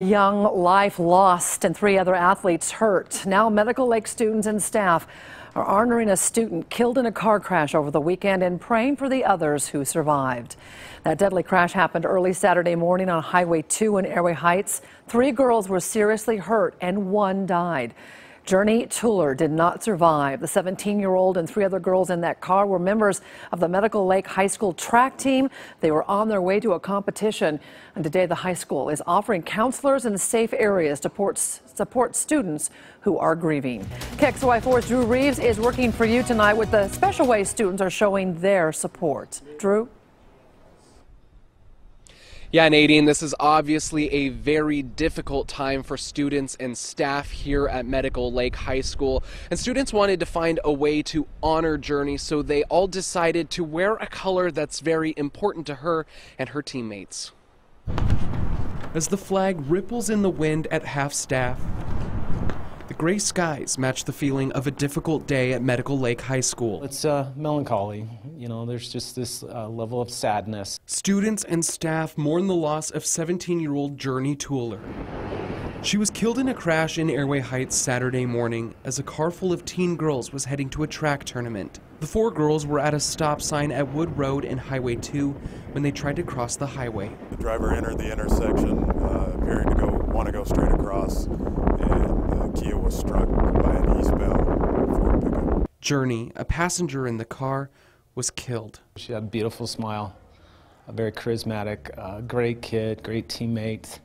Young life lost and three other athletes hurt. Now Medical Lake students and staff are honoring a student killed in a car crash over the weekend and praying for the others who survived. That deadly crash happened early Saturday morning on Highway 2 in Airway Heights. Three girls were seriously hurt and one died. Journey Tuller did not survive. The 17 year old and three other girls in that car were members of the Medical Lake High School track team. They were on their way to a competition. And today, the high school is offering counselors in safe areas to support, students who are grieving. KXLY4's Drew Reeves is working for you tonight with the special way students are showing their support. Drew? Yeah, Nadine, this is obviously a very difficult time for students and staff here at Medical Lake High School. And students wanted to find a way to honor Journey, so they all decided to wear a color that's very important to her and her teammates. As the flag ripples in the wind at half staff, gray skies match the feeling of a difficult day at Medical Lake High School. It's uh, melancholy. You know, there's just this uh, level of sadness. Students and staff mourn the loss of 17 year old Journey Tuller. She was killed in a crash in Airway Heights Saturday morning as a car full of teen girls was heading to a track tournament. The four girls were at a stop sign at Wood Road and Highway 2 when they tried to cross the highway. The driver entered the intersection, uh, appearing to go want to go straight across, Journey, a passenger in the car, was killed. She had a beautiful smile, a very charismatic, uh, great kid, great teammate.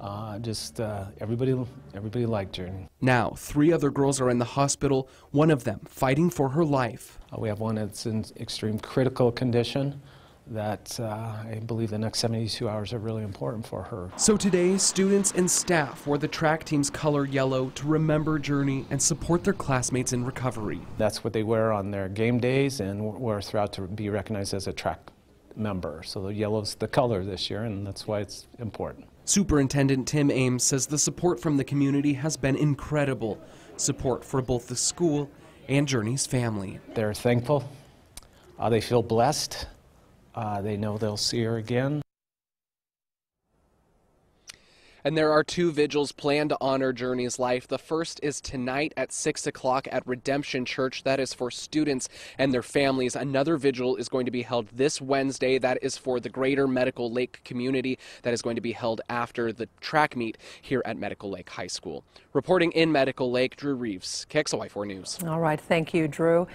Uh, just uh, everybody, everybody liked her. Now, three other girls are in the hospital. One of them fighting for her life. Uh, we have one that's in extreme critical condition. That uh, I believe the next 72 hours are really important for her. So today, students and staff wore the track team's color yellow to remember Journey and support their classmates in recovery. That's what they wear on their game days and wear throughout to be recognized as a track member. So the yellow's the color this year, and that's why it's important. Superintendent Tim Ames says the support from the community has been incredible. Support for both the school and Journey's family. They're thankful. Uh, they feel blessed. Uh, they know they'll see her again. And there are two vigils planned to honor Journey's life. The first is tonight at 6 o'clock at Redemption Church. That is for students and their families. Another vigil is going to be held this Wednesday. That is for the greater Medical Lake community. That is going to be held after the track meet here at Medical Lake High School. Reporting in Medical Lake, Drew Reeves, KXLY4 News. All right. Thank you, Drew.